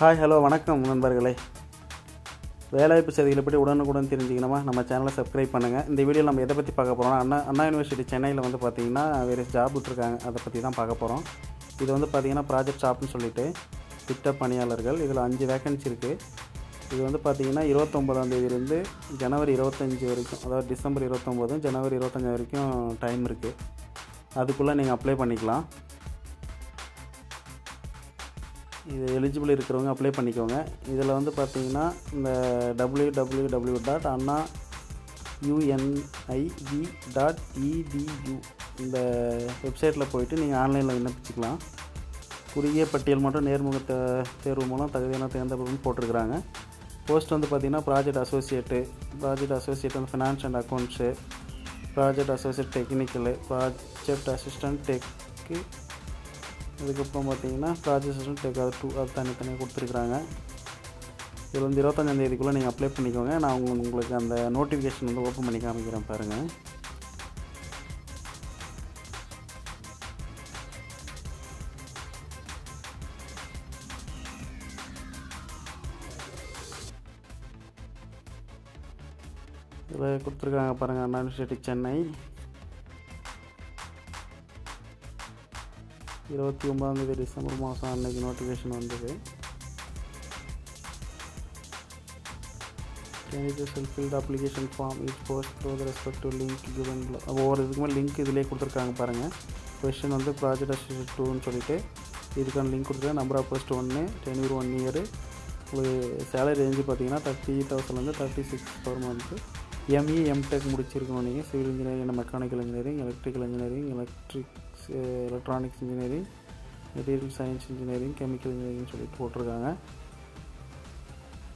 Hi hello வணக்கம் நண்பர்களே. வேலைவாய்ப்பு செய்திகளை பற்றி உடனுக்குடன் தெரிஞ்சுக்கணுமா? நம்ம சேனலை சப்ஸ்கிரைப் பண்ணுங்கள் இந்த வீடியோ நம்ம எதை பற்றி பார்க்க போகிறோம்னா அண்ணா அண்ணா யூனிவர்சிட்டி சென்னையில் வந்து பார்த்திங்கன்னா வேறு ஜாப் விட்ருக்காங்க அதை பற்றி தான் பார்க்க போகிறோம் இது வந்து பார்த்திங்கன்னா ப்ராஜெக்ட் ஷாப்னு சொல்லிட்டு திட்ட பணியாளர்கள். இதில் அஞ்சு வேகன்சி இருக்குது இது வந்து பார்த்திங்கன்னா இருபத்தொம்போதாம் தேதியிலேருந்து ஜனவரி இருபத்தஞ்சி வரைக்கும் அதாவது டிசம்பர் இருபத்தொம்போது ஜனவரி இருபத்தஞ்சி வரைக்கும் டைம் இருக்குது அதுக்குள்ளே நீங்கள் அப்ளை பண்ணிக்கலாம். இது எலிஜிபிள் இருக்கிறவங்க அப்ளை பண்ணிக்கோங்க. இதில் வந்து பார்த்தீங்கன்னா இந்த W W W dot Anna UNIV dot EDU இந்த வெப்சைட்டில் போயிட்டு நீங்கள் ஆன்லைனில் விண்ணப்பிச்சுக்கலாம். குறுகிய பட்டியல் மற்றும் நேர்முக தே தேர்வு மூலம் தகுதியான தேர்ந்தெடுப்புன்னு போட்டிருக்கிறாங்க. போஸ்ட் வந்து பார்த்திங்கன்னா ப்ராஜெக்ட் அசோசியேட்டு ப்ராஜெக்ட் அசோசியேட் வந்து finance and accounts project associate technical project assistant tech இதுக்கப்புறம் பார்த்தீங்கன்னா ப்ராஜெக்ட் அசிஸ்டன்ட் டூ அது தனித்தனியாக கொடுத்துருக்குறாங்க. இதில் வந்து இருபத்தஞ்சாந்தேதிக்குள்ளே நீங்கள் அப்ளை பண்ணிக்கோங்க. நான் உங்களுக்கு அந்த நோட்டிஃபிகேஷன் வந்து ஓப்பன் பண்ணி காமிக்கிறேன் பாருங்கள் இதில் கொடுத்துருக்காங்க பாருங்கள் அண்ணா யூனிவர்சிட்டி சென்னை இருபத்தி ஒம்பதாந்தேதி டிசம்பர் மாதம் அன்னைக்கு நோட்டிஃபிகேஷன் வந்தது. Candidate self filled application form is post through the respective link given ஒவ்வொரு இதுக்குமே லிங்க் இதிலே கொடுத்துருக்காங்க பாருங்கள் கொஷின் வந்து ப்ராஜெக்ட் அசிஸ்ட் டூன்னு சொல்லிட்டு இதுக்கான லிங்க் கொடுத்துருக்காங்க. நம்பர் ஆஃப் போஸ்ட் ஒன்று டென்யூர் ஒன் இயர் உங்களுக்கு சேலரி ரேஞ்சு பார்த்தீங்கன்னா தேர்ட்டி தௌசண்ட்லேருந்து thirty six per month ME MTech முடிச்சிருக்கணும் நீங்கள் civil engineering mechanical engineering electrical engineering electric electronics engineering material science engineering chemical engineering சொல்லிட்டு போட்டிருக்காங்க.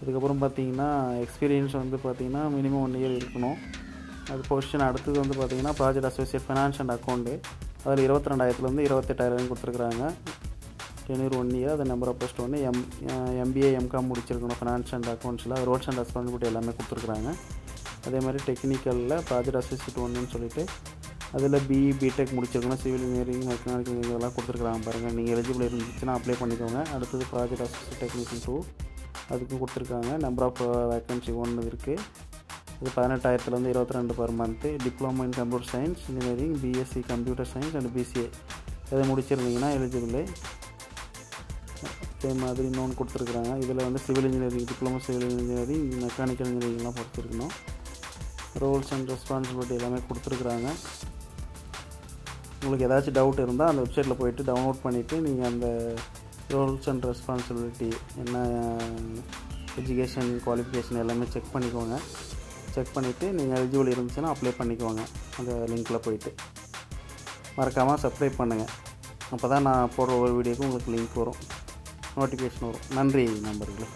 அதுக்கப்புறம் பார்த்தீங்கன்னா எக்ஸ்பீரியன்ஸ் வந்து பார்த்திங்கன்னா மினிமம் ஒன் இயர் இருக்கணும். அது பொசிஷன் அடுத்தது வந்து பார்த்தீங்கன்னா project associate finance and account அதில் இருபத்தி ரெண்டாயிரத்துலேருந்து இருபத்தெட்டாயிரம் கொடுத்துருக்குறாங்க. டென்யூர் ஒன் இயர் அது நம்பர் ஆஃப் போஸ்ட் ஒன்று எம் எம்பிஏ எம்காம் முடிச்சிருக்கணும். ஃபினான்ஸ் அண்ட் அக்கௌண்ட்ஸில் ரோட்ஸ் அண்ட் ரெஸ்பான்சிபிலிட்டி எல்லாமே கொடுத்துருக்குறாங்க. அதே மாதிரி டெக்னிக்கலில் ப்ராஜெக்ட் அசோசியேட் ஒன்றுன்னு சொல்லிட்டு அதில் பிஇ பிடெக் முடிச்சிருக்கணும் சிவில் இன்ஜினியரிங் மெக்கானிக்கல் இதெல்லாம் கொடுத்துருக்குறாங்க பாருங்கள் நீங்கள் எலிஜிபிள் இருந்துச்சுன்னா அப்ளை பண்ணிக்கோங்க. அடுத்தது ப்ராஜெக்ட் அசோசியேட் டெக்னீஷியன் டூ அதுக்கும் கொடுத்துருக்காங்க. நம்பர் ஆஃப் வேக்கன்சி ஒன்று இருக்குது இது பதினெட்டாயிரத்துலேருந்து இருபத்தி ரெண்டு per month diploma in computer science engineering BSc computer science and BCA இதை முடிச்சிருந்தீங்கன்னா எலிஜிபிள் அதே மாதிரி இன்னொன்று கொடுத்துருக்குறாங்க. இதில் வந்து civil engineering diploma civil engineering mechanical இன்ஜினியரிங்லாம் படிச்சிருக்கணும். ரோல்ஸ் அண்ட் ரெஸ்பான்சிபிலிட்டி எல்லாமே கொடுத்துருக்குறாங்க. உங்களுக்கு ஏதாச்சும் டவுட் இருந்தால் அந்த வெப்சைட்டில் போயிட்டு டவுன்லோட் பண்ணிவிட்டு நீங்கள் அந்த ரோல்ஸ் அண்ட் ரெஸ்பான்சிபிலிட்டி என்ன எஜுகேஷன் குவாலிஃபிகேஷன் எல்லாமே செக் பண்ணிக்கோங்க. செக் பண்ணிவிட்டு நீங்கள் எலிஜிபிள் இருந்துச்சுன்னா அப்ளை பண்ணிக்கோங்க. அந்த லிங்க்கில் போயிட்டு. மறக்காமல் சப்ஸ்கிரைப் பண்ணுங்கள் அப்போ தான் நான் போடுற ஒரு வீடியோக்கும் உங்களுக்கு லிங்க் வரும். நோட்டிஃபிகேஷன் வரும். நன்றி நண்பர்களே.